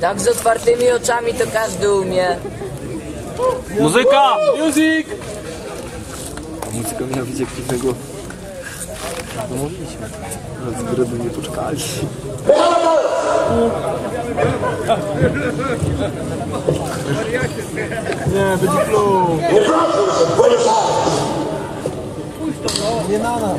Tak z otwartymi oczami to każdy umie. Muzyka! Music! Muzyka miała być jak dziwnego. No mówiliśmy. Ale z gry by nie poczekali. Nie, będzie clue. Nie na nas.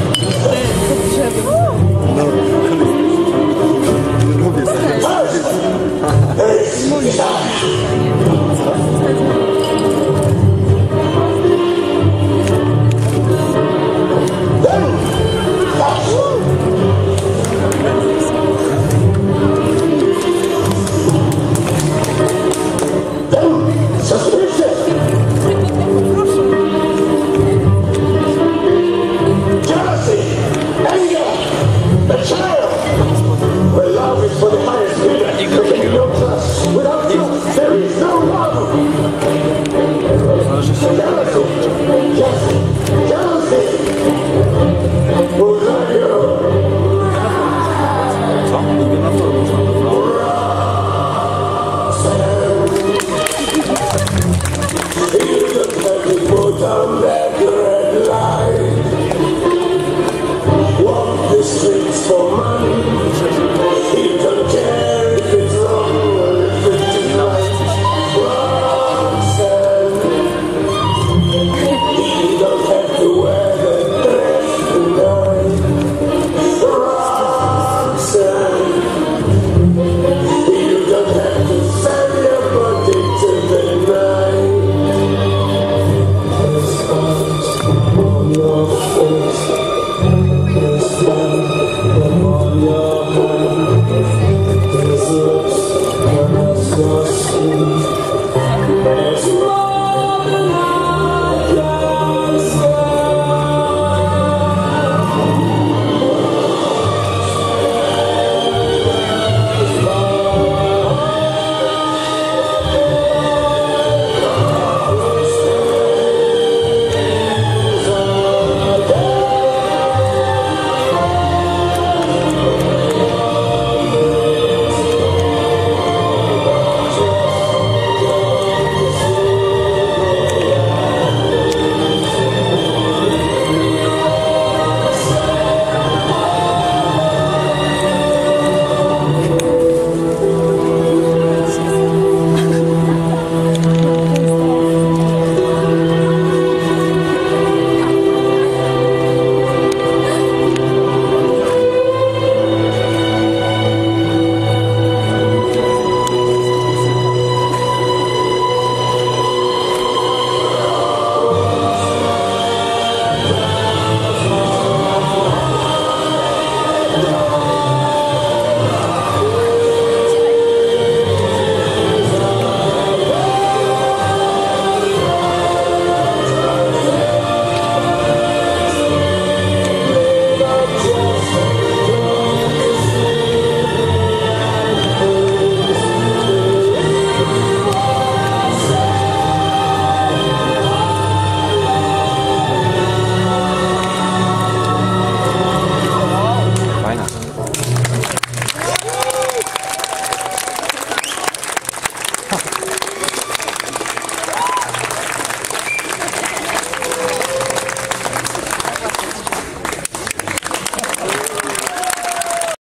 for my